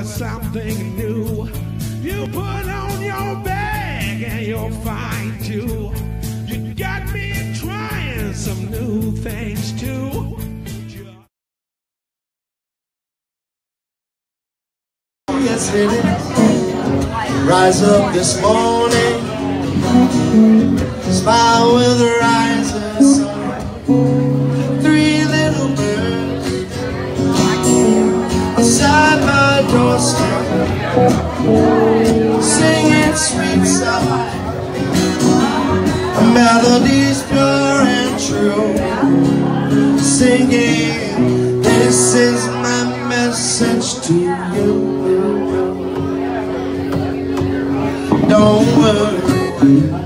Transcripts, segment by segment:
for something new. You put on your bag and you'll find too. You got me trying some new things too. Yes, is. Rise up this morning, smile with the rising sun. Doorstep, singing sweet song. Melodies pure and true, singing. This is my message to you. Don't worry.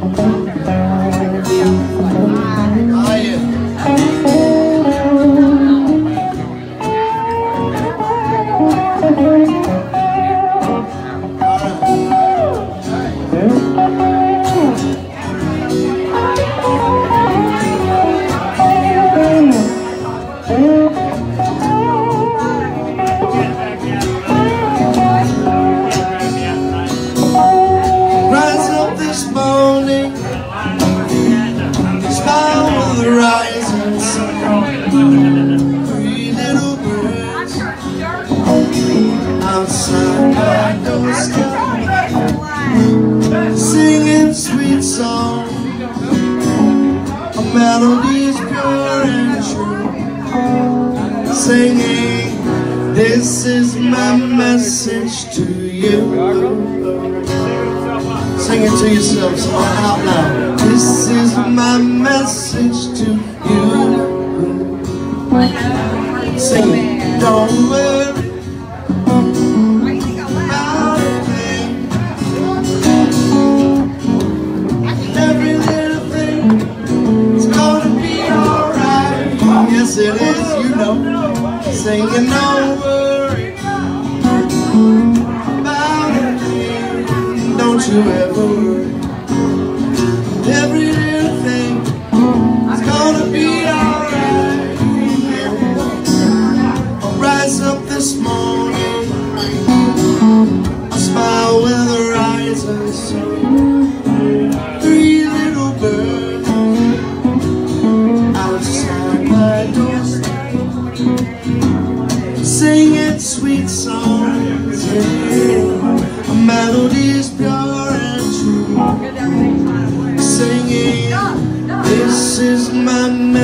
Song. A melody's pure and true, singing. This is my message to you. Sing it to yourselves out loud. This is my message to you. Sing it. Don't Yes, it is. You know. Singing, worry about thing. Don't you ever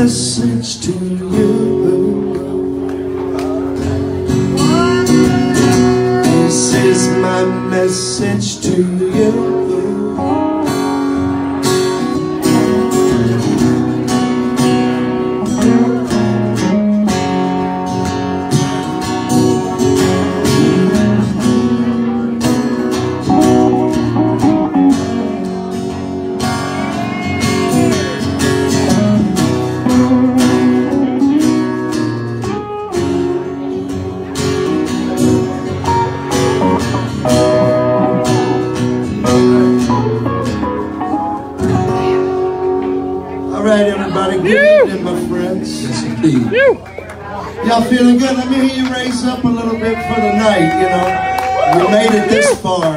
message to you. This is my message to you. All right, everybody. Good evening, my friends. Yes, indeed. Y'all feeling good? Let me hear you raise up a little bit for the night, you know. We made it this far.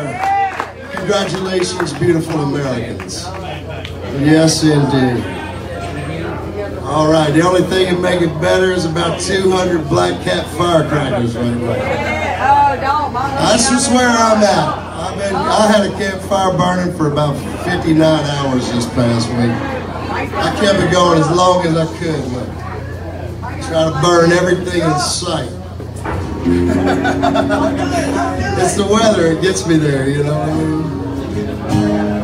Congratulations, beautiful Americans. Yes, indeed. All right, the only thing that make it better is about 200 Black Cat firecrackers right now. That's just where I'm at. I've been, I had a campfire burning for about 59 hours this past week. I kept it going as long as I could, but try to burn everything in sight. it's the weather, it gets me there, you know